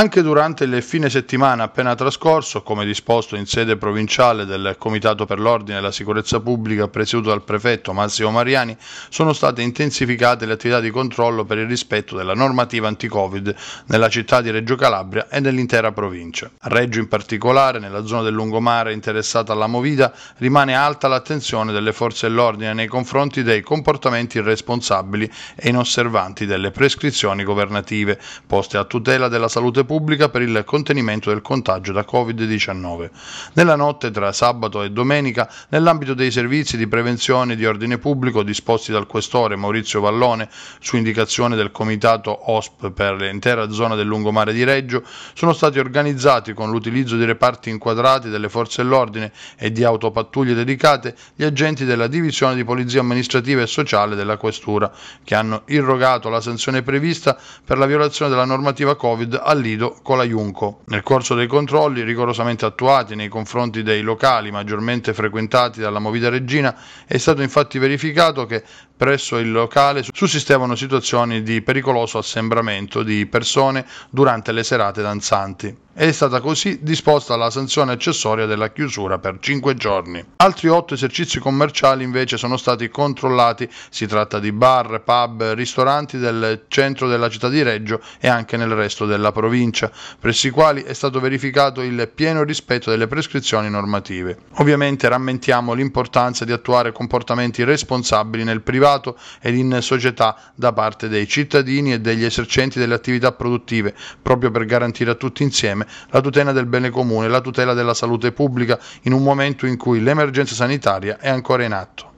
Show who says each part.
Speaker 1: Anche durante il fine settimana appena trascorso, come disposto in sede provinciale del Comitato per l'Ordine e la Sicurezza Pubblica presieduto dal prefetto Massimo Mariani, sono state intensificate le attività di controllo per il rispetto della normativa anti-Covid nella città di Reggio Calabria e nell'intera provincia. A Reggio in particolare, nella zona del lungomare interessata alla movida, rimane alta l'attenzione delle forze dell'ordine nei confronti dei comportamenti irresponsabili e inosservanti delle prescrizioni governative poste a tutela della salute salute pubblica per il contenimento del contagio da Covid-19. Nella notte tra sabato e domenica, nell'ambito dei servizi di prevenzione di ordine pubblico disposti dal questore Maurizio Vallone su indicazione del comitato OSP per l'intera zona del lungomare di Reggio, sono stati organizzati con l'utilizzo di reparti inquadrati delle forze dell'ordine e di autopattuglie dedicate gli agenti della divisione di polizia amministrativa e sociale della questura, che hanno irrogato la sanzione prevista per la violazione della normativa Covid all'interno Lido con la Junco. Nel corso dei controlli rigorosamente attuati nei confronti dei locali maggiormente frequentati dalla Movida Regina è stato infatti verificato che presso il locale sussistevano situazioni di pericoloso assembramento di persone durante le serate danzanti. È stata così disposta la sanzione accessoria della chiusura per 5 giorni. Altri 8 esercizi commerciali invece sono stati controllati, si tratta di bar, pub, ristoranti del centro della città di Reggio e anche nel resto della provincia, presso i quali è stato verificato il pieno rispetto delle prescrizioni normative. Ovviamente rammentiamo l'importanza di attuare comportamenti responsabili nel privato ed in società da parte dei cittadini e degli esercenti delle attività produttive, proprio per garantire a tutti insieme insieme la tutela del bene comune, la tutela della salute pubblica in un momento in cui l'emergenza sanitaria è ancora in atto.